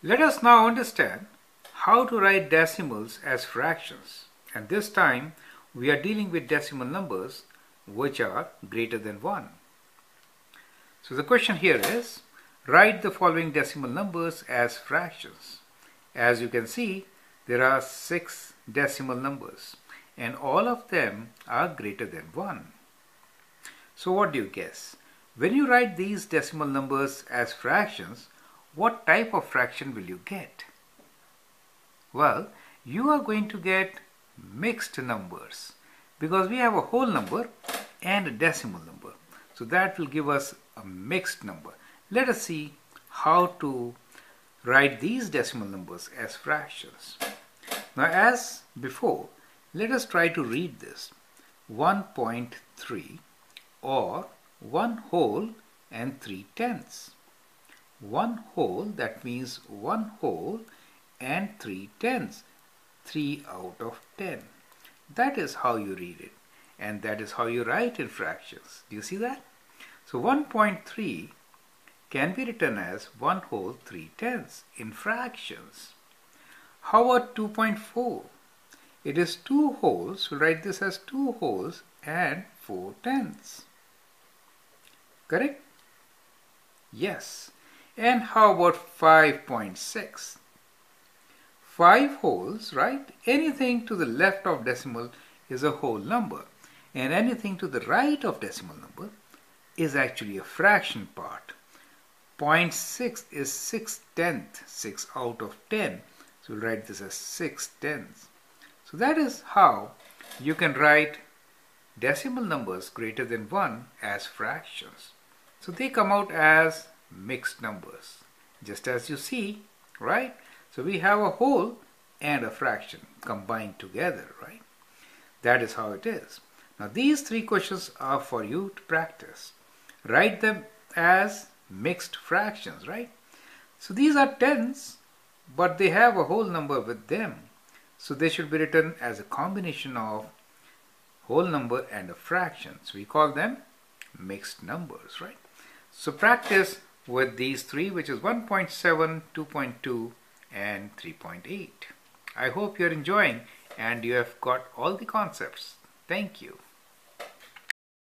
Let us now understand how to write decimals as fractions. And this time we are dealing with decimal numbers which are greater than 1. So the question here is, write the following decimal numbers as fractions. As you can see, there are six decimal numbers and all of them are greater than 1. So what do you guess? When you write these decimal numbers as fractions, what type of fraction will you get? Well, you are going to get mixed numbers because we have a whole number and a decimal number. So that will give us a mixed number. Let us see how to write these decimal numbers as fractions. Now as before, let us try to read this. 1.3 or 1 whole and 3 tenths. 1 whole that means 1 whole and 3 tenths. 3 out of 10. That is how you read it and that is how you write in fractions. Do you see that? So 1.3 can be written as 1 whole 3 tenths in fractions. How about 2.4? It is 2 wholes, we'll write this as 2 wholes and 4 tenths. Correct? Yes. And how about 5.6? 5 wholes, right? Anything to the left of decimal is a whole number and anything to the right of decimal number is actually a fraction part. 0.6 is 6 tenth, 6 out of 10. So we'll write this as 6 tenths. So that is how you can write decimal numbers greater than 1 as fractions. So they come out as mixed numbers, just as you see, right? So we have a whole and a fraction combined together, right? That is how it is. Now these three questions are for you to practice. Write them as mixed fractions, right? So these are tens, but they have a whole number with them. So they should be written as a combination of whole number and a fraction. So we call them mixed numbers, right? So practice with these three, which is 1.7, 2.2, and 3.8. I hope you're enjoying and you have got all the concepts. Thank you.